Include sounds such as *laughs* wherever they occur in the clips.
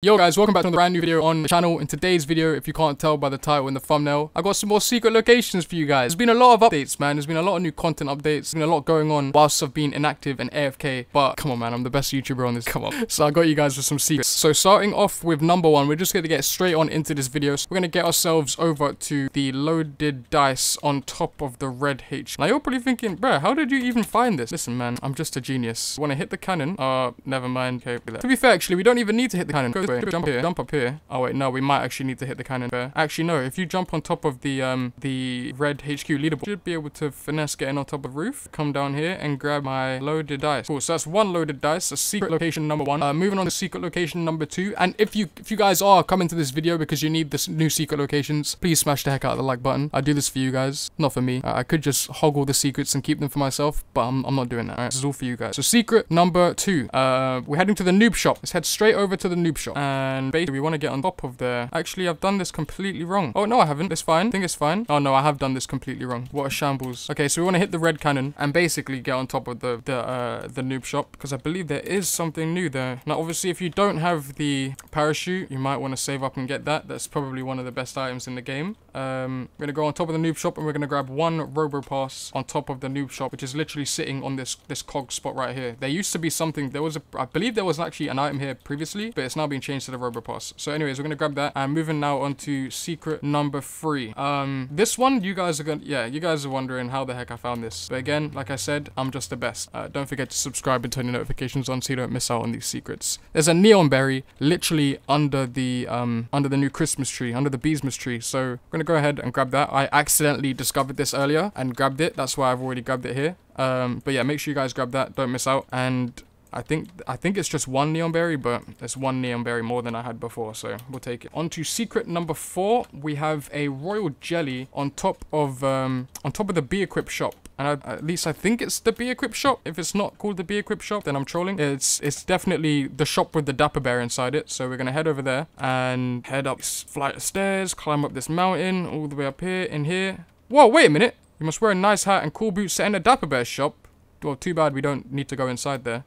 Yo guys, welcome back to a brand new video on the channel. In today's video, if you can't tell by the title and the thumbnail, I got some more secret locations for you guys. There's been a lot of updates, man. There's been a lot of new content updates. There's been a lot going on whilst I've been inactive and AFK. But come on, man, I'm the best YouTuber on this. Come on. *laughs* So I got you guys with some secrets. So starting off with number one, we're just going to get straight on into this video. So we're going to get ourselves over to the loaded dice on top of the red H. Now you're probably thinking, bruh, how did you even find this? Listen, man, I'm just a genius. Want to hit the cannon? Uh, never mind. Okay, to be fair, actually, we don't even need to hit the cannon. Jump here, jump up here. Oh wait, no, we might actually need to hit the cannon there. Actually, no, if you jump on top of the um the red HQ leaderboard, you should be able to finesse getting on top of the roof. Come down here and grab my loaded dice. Cool, so that's one loaded dice, a secret location number one. Uh, moving on to secret location number two. And if you if you guys are coming to this video because you need this new secret locations, please smash the heck out of the like button. I do this for you guys, not for me. I could just hog all the secrets and keep them for myself, but I'm, I'm not doing that. Alright, this is all for you guys. So secret number two. Uh, we're heading to the noob shop. Let's head straight over to the noob shop. And basically, we want to get on top of there. Actually, I've done this completely wrong. Oh, no, I haven't. It's fine. I think it's fine. Oh, no, I have done this completely wrong. What a shambles. Okay, so we want to hit the red cannon and basically get on top of the, the, uh, the noob shop because I believe there is something new there. Now, obviously, if you don't have the parachute, you might want to save up and get that. That's probably one of the best items in the game. Um, we're going to go on top of the noob shop and we're going to grab one robo pass on top of the noob shop, which is literally sitting on this, this cog spot right here. There used to be something, there was a, I believe there was actually an item here previously, but it's now been changed to the robo pass. So anyways, we're going to grab grab that. I'm moving now on to secret number three. Um, this one, you guys are gonna, yeah, you guys are wondering how the heck I found this. But again, like I said, I'm just the best. Uh, don't forget to subscribe and turn your notifications on so you don't miss out on these secrets. There's a neon berry literally under the, um, under the new Christmas tree, under the Beesmas tree. So I'm gonna go ahead and grab that. I accidentally discovered this earlier and grabbed it. That's why I've already grabbed it here. Um, but yeah, make sure you guys grab that. Don't miss out. And I think I think it's just one neon berry, but it's one neon berry more than I had before, so we'll take it. On to secret number four, we have a royal jelly on top of um, on top of the Beequip shop. And I, at least I think it's the Beequip shop. If it's not called the Beequip shop, then I'm trolling. It's it's definitely the shop with the Dapper Bear inside it. So we're gonna head over there and head up flight of stairs, climb up this mountain, all the way up here, in here. Whoa, wait a minute. You must wear a nice hat and cool boots to enter Dapper Bear shop. Well, too bad we don't need to go inside there.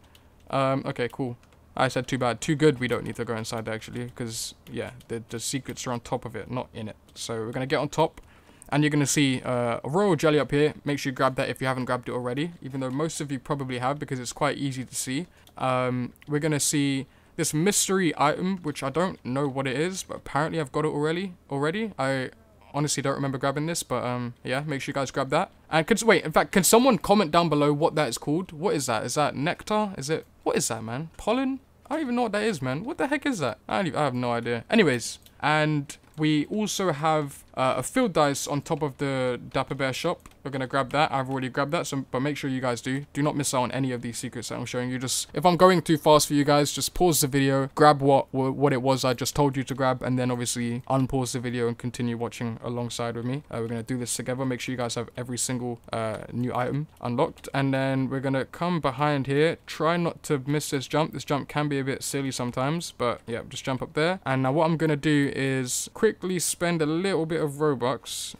Um, okay, cool. I said too bad. Too good, we don't need to go inside actually, because, yeah, the, the secrets are on top of it, not in it. So we're going to get on top, and you're going to see uh, a royal jelly up here. Make sure you grab that if you haven't grabbed it already, even though most of you probably have, because it's quite easy to see. Um, we're going to see this mystery item, which I don't know what it is, but apparently I've got it already. Already, I honestly don't remember grabbing this, but um, yeah, make sure you guys grab that. And can, wait, in fact, can someone comment down below what that is called? What is that? Is that nectar? Is it, what is that, man? Pollen? I don't even know what that is, man. What the heck is that? I, even, I have no idea. Anyways, and we also have uh, a field dice on top of the Dapper Bear shop. We're going to grab that. I've already grabbed that, so but make sure you guys do. Do not miss out on any of these secrets that I'm showing you. Just If I'm going too fast for you guys, just pause the video, grab what what it was I just told you to grab, and then obviously unpause the video and continue watching alongside with me. Uh, we're going to do this together. Make sure you guys have every single uh, new item unlocked. And then we're going to come behind here. Try not to miss this jump. This jump can be a bit silly sometimes, but yeah, just jump up there. And now what I'm going to do is quickly spend a little bit of Robux.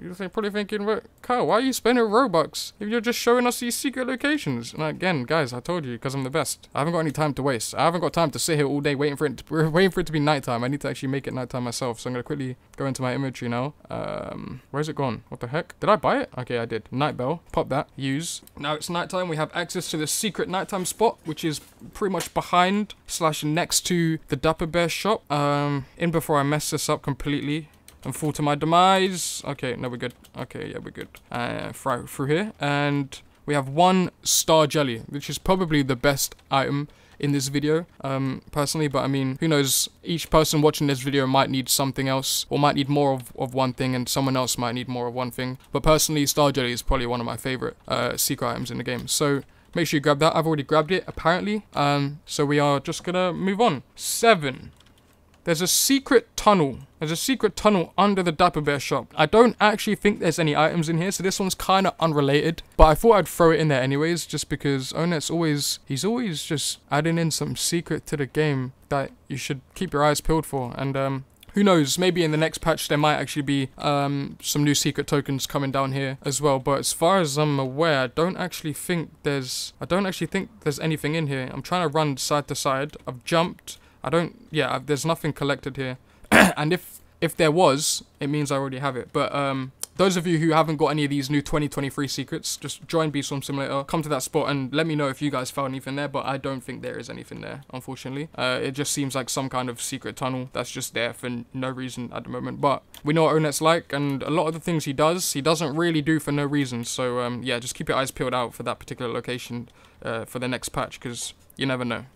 You're probably thinking, but Kyle, why are you spending Robux if you're just showing us these secret locations? And again, guys, I told you, because I'm the best. I haven't got any time to waste. I haven't got time to sit here all day waiting for it to, *laughs* waiting for it to be nighttime. I need to actually make it nighttime myself. So I'm going to quickly go into my inventory now. Um, where's it gone? What the heck? Did I buy it? Okay, I did. Night bell. Pop that. Use. Now it's nighttime. We have access to the secret nighttime spot, which is pretty much behind slash next to the Dapper Bear shop. Um, in before I mess this up completely and fall to my demise. Okay, no, we're good. Okay, yeah, we're good. Uh, through, through here. And we have one star jelly, which is probably the best item in this video, um, personally. But I mean, who knows? Each person watching this video might need something else or might need more of, of one thing and someone else might need more of one thing. But personally, Star Jelly is probably one of my favorite uh, secret items in the game. So make sure you grab that. I've already grabbed it, apparently. Um, so we are just gonna move on. Seven. There's a secret tunnel. There's a secret tunnel under the Dapper Bear shop. I don't actually think there's any items in here, so this one's kind of unrelated. But I thought I'd throw it in there anyways, just because Onett's always, he's always just adding in some secret to the game that you should keep your eyes peeled for. And um, who knows, maybe in the next patch there might actually be um, some new secret tokens coming down here as well. But as far as I'm aware, I don't actually think there's, I don't actually think there's anything in here. I'm trying to run side to side. I've jumped, I don't, yeah, there's nothing collected here. *clears throat* and if if there was, it means I already have it. But um, those of you who haven't got any of these new 2023 secrets, just join Bee Swarm Simulator, come to that spot and let me know if you guys found anything there, but I don't think there is anything there, unfortunately. Uh, it just seems like some kind of secret tunnel that's just there for no reason at the moment, but we know what Onett's like, and a lot of the things he does, he doesn't really do for no reason, so um, yeah, just keep your eyes peeled out for that particular location uh, for the next patch, because you never know.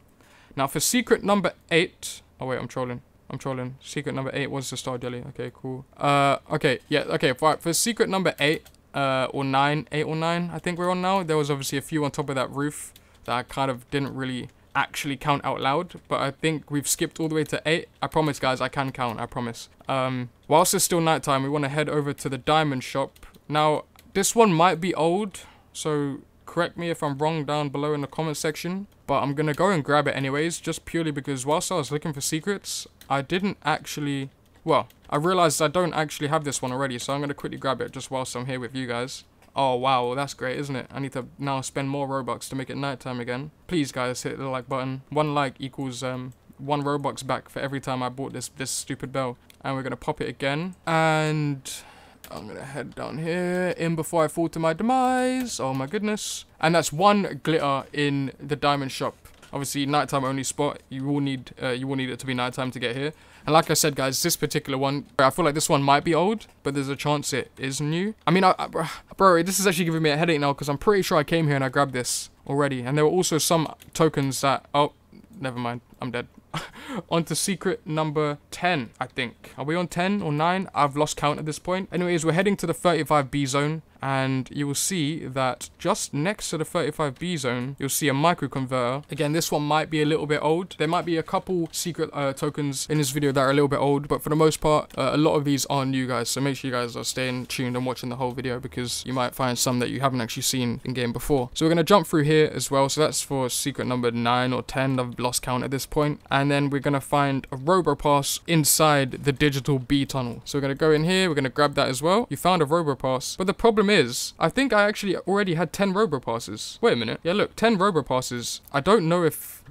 Now for secret number 8, oh wait, I'm trolling. I'm trolling. Secret number eight was the star jelly. Okay, cool. Uh, okay, yeah, okay. For, for secret number eight, uh, or nine, eight or nine, I think we're on now. There was obviously a few on top of that roof that I kind of didn't really actually count out loud, but I think we've skipped all the way to eight. I promise, guys, I can count. I promise. Um, whilst it's still nighttime, we want to head over to the diamond shop. Now, this one might be old, so correct me if I'm wrong down below in the comment section. But I'm going to go and grab it anyways, just purely because whilst I was looking for secrets, I didn't actually... Well, I realized I don't actually have this one already, so I'm going to quickly grab it just whilst I'm here with you guys. Oh, wow, that's great, isn't it? I need to now spend more Robux to make it nighttime again. Please, guys, hit the like button. One like equals um, one Robux back for every time I bought this, this stupid bell. And we're going to pop it again. And... I'm gonna head down here, in before I fall to my demise. Oh my goodness. And that's one glitter in the diamond shop. Obviously, nighttime only spot. You will need uh, you will need it to be nighttime to get here. And like I said, guys, this particular one, I feel like this one might be old, but there's a chance it is new. I mean, I, I, bro, this is actually giving me a headache now because I'm pretty sure I came here and I grabbed this already. And there were also some tokens that, oh, never mind, I'm dead. *laughs* on to secret number 10, I think. Are we on 10 or 9? I've lost count at this point. Anyways, we're heading to the 35B zone and you will see that just next to the 35B zone, you'll see a microconverter. Again, this one might be a little bit old. There might be a couple secret uh, tokens in this video that are a little bit old, but for the most part, uh, a lot of these are new, guys. So make sure you guys are staying tuned and watching the whole video because you might find some that you haven't actually seen in game before. So we're going to jump through here as well. So that's for secret number 9 or 10. I've lost count at this point. And then we're going to find a Robopass inside the Digital Bee tunnel. So we're going to go in here. We're going to grab that as well. You found a Robopass. But the problem problem is, I think I actually already had 10 Robopasses. Wait a minute. Yeah, look, 10 Robopasses. I don't know if...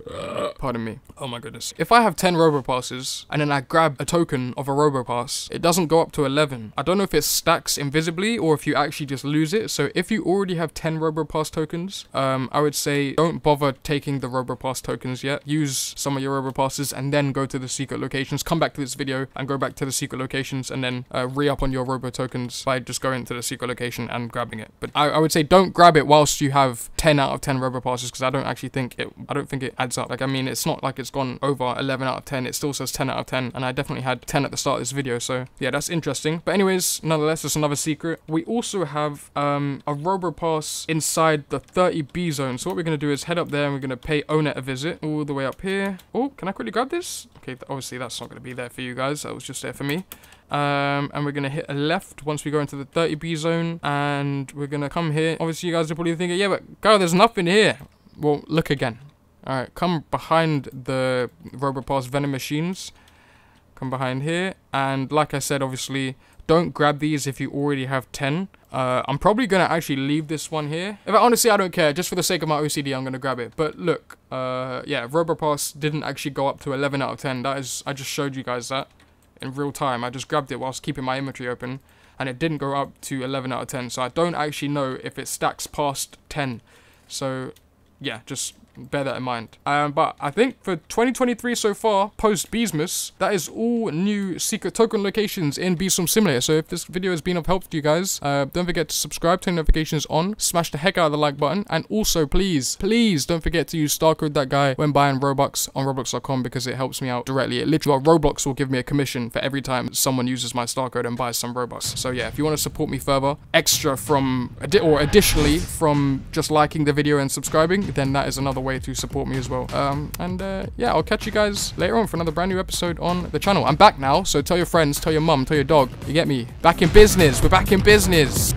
pardon me. Oh my goodness. If I have 10 Robopasses, and then I grab a token of a Robopass, it doesn't go up to 11. I don't know if it stacks invisibly, or if you actually just lose it. So if you already have 10 Robopass tokens, um, I would say don't bother taking the Robopass tokens yet. Use some of your Robopasses, and then go to the secret locations. Come back to this video, and go back to the secret locations, and then uh, re-up on your Robo tokens by just going to the secret location and grabbing it. But I, I would say don't grab it whilst you have 10 out of 10 Robopasses because I don't actually think it, I don't think it adds up. Like, I mean, it's not like it's gone over 11 out of 10. It still says 10 out of 10 and I definitely had 10 at the start of this video. So yeah, that's interesting. But anyways, nonetheless, it's another secret. We also have um, a Robopass inside the 30B zone. So what we're going to do is head up there and we're going to pay Onett a visit all the way up here. Oh, can I quickly grab this? Okay, obviously that's not going to be there for you guys. That was just there for me. Um, and we're going to hit a left once we go into the 30B zone. And we're going to come here. Obviously, you guys are probably thinking, yeah, but girl, there's nothing here. Well, look again. Alright, come behind the Robopass Venom machines. Come behind here. And like I said, obviously, don't grab these if you already have 10. Uh, I'm probably going to actually leave this one here. If I, honestly, I don't care. Just for the sake of my OCD, I'm going to grab it. But look, uh, yeah, Robopass didn't actually go up to 11 out of 10. That is, I just showed you guys that in real time. I just grabbed it whilst keeping my inventory open and it didn't go up to 11 out of 10. So I don't actually know if it stacks past 10. So yeah, just bear that in mind. Um, but I think for 2023 so far, post Beesmas, that is all new secret token locations in Bee Swarm Simulator. So if this video has been of help to you guys, uh, don't forget to subscribe, turn notifications on, smash the heck out of the like button, and also please, please don't forget to use star code that guy when buying Robux on Roblox.com because it helps me out directly. It literally, well, Roblox will give me a commission for every time someone uses my star code and buys some Robux. So yeah, if you want to support me further, extra from, or additionally from just liking the video and subscribing, then that is another way to support me as well. Um, and uh, yeah, I'll catch you guys later on for another brand new episode on the channel. I'm back now, so tell your friends, tell your mum, tell your dog. You get me? Back in business. We're back in business.